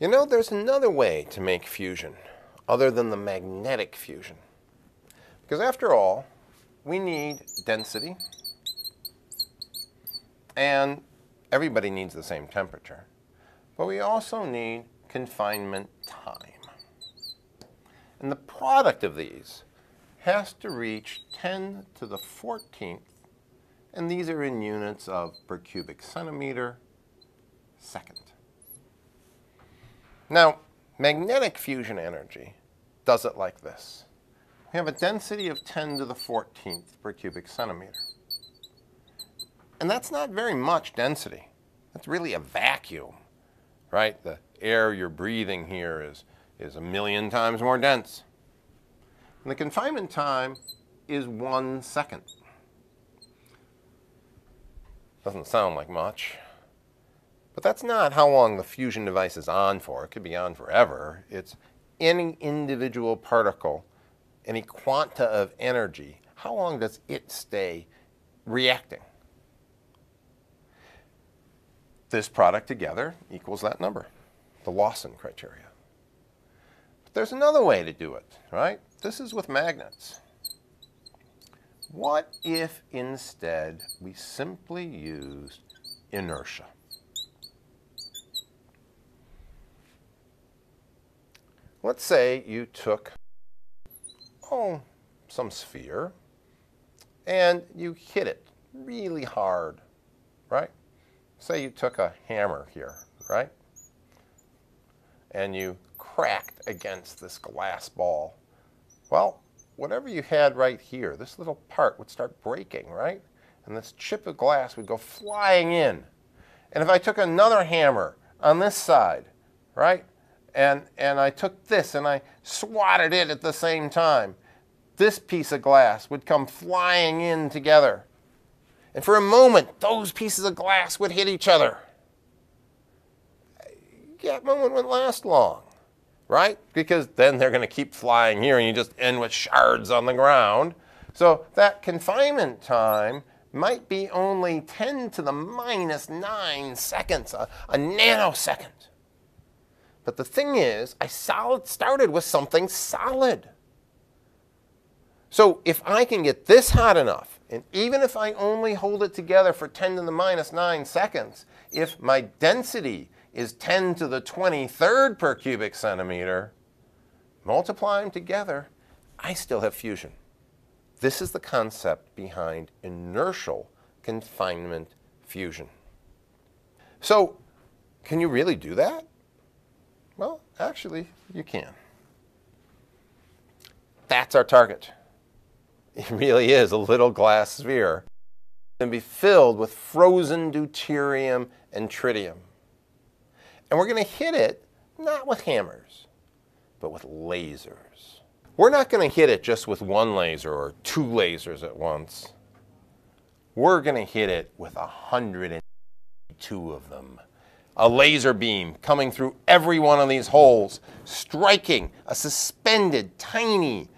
You know, there's another way to make fusion other than the magnetic fusion. Because after all, we need density, and everybody needs the same temperature. But we also need confinement time. And the product of these has to reach 10 to the 14th, and these are in units of per cubic centimeter second. Now, magnetic fusion energy does it like this. We have a density of 10 to the 14th per cubic centimeter. And that's not very much density. That's really a vacuum, right? The air you're breathing here is, is a million times more dense. And the confinement time is one second. Doesn't sound like much. But that's not how long the fusion device is on for. It could be on forever. It's any individual particle, any quanta of energy, how long does it stay reacting? This product together equals that number, the Lawson criteria. But there's another way to do it, right? This is with magnets. What if instead we simply used inertia? Let's say you took, oh, some sphere and you hit it really hard, right? Say you took a hammer here, right? And you cracked against this glass ball. Well, whatever you had right here, this little part would start breaking, right? And this chip of glass would go flying in. And if I took another hammer on this side, right? And, and I took this and I swatted it at the same time, this piece of glass would come flying in together. And for a moment, those pieces of glass would hit each other. That moment wouldn't last long, right? Because then they're going to keep flying here and you just end with shards on the ground. So that confinement time might be only 10 to the minus 9 seconds, a, a nanosecond. But the thing is, I solid started with something solid. So if I can get this hot enough and even if I only hold it together for 10 to the minus 9 seconds, if my density is 10 to the 23rd per cubic centimeter, multiply them together, I still have fusion. This is the concept behind inertial confinement fusion. So, can you really do that? Well, actually, you can. That's our target. It really is a little glass sphere. And be filled with frozen deuterium and tritium. And we're going to hit it not with hammers, but with lasers. We're not going to hit it just with one laser or two lasers at once. We're going to hit it with 102 of them. A laser beam coming through every one of these holes, striking a suspended tiny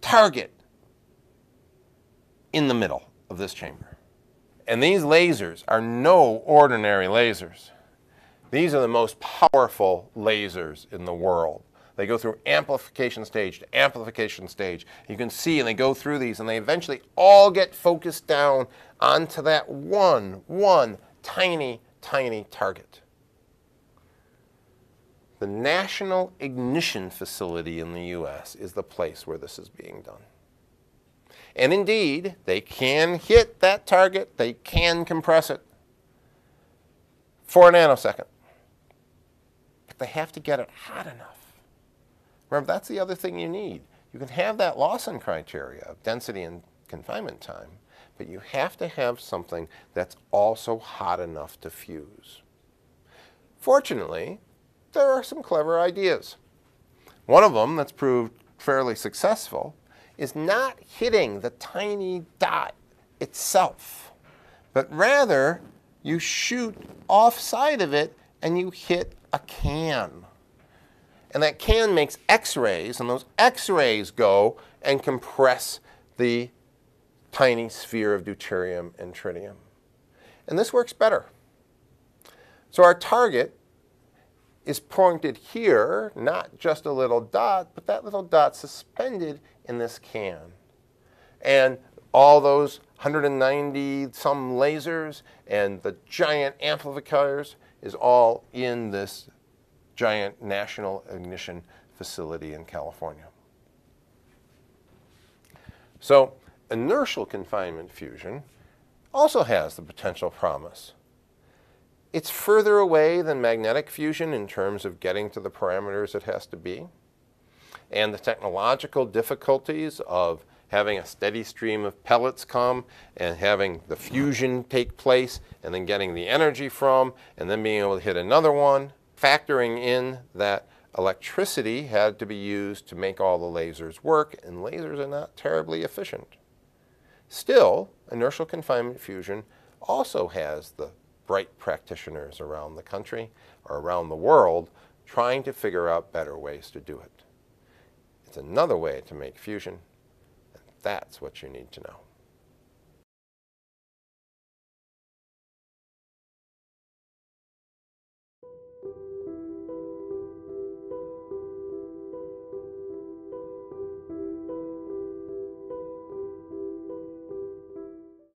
target in the middle of this chamber. And these lasers are no ordinary lasers. These are the most powerful lasers in the world. They go through amplification stage to amplification stage. You can see and they go through these and they eventually all get focused down onto that one, one tiny, tiny target. The National Ignition Facility in the U.S. is the place where this is being done. And indeed, they can hit that target, they can compress it for a nanosecond. But they have to get it hot enough. Remember, that's the other thing you need. You can have that Lawson criteria of density and confinement time, but you have to have something that's also hot enough to fuse. Fortunately, there are some clever ideas. One of them that's proved fairly successful is not hitting the tiny dot itself, but rather you shoot offside of it and you hit a can. And that can makes x-rays, and those x-rays go and compress the tiny sphere of deuterium and tritium. And this works better. So our target is pointed here, not just a little dot, but that little dot suspended in this can. And all those 190 some lasers and the giant amplifiers is all in this giant national ignition facility in California. So inertial confinement fusion also has the potential promise. It's further away than magnetic fusion in terms of getting to the parameters it has to be. And the technological difficulties of having a steady stream of pellets come and having the fusion take place and then getting the energy from and then being able to hit another one, factoring in that electricity had to be used to make all the lasers work and lasers are not terribly efficient. Still, inertial confinement fusion also has the bright practitioners around the country or around the world trying to figure out better ways to do it. It's another way to make fusion, and that's what you need to know.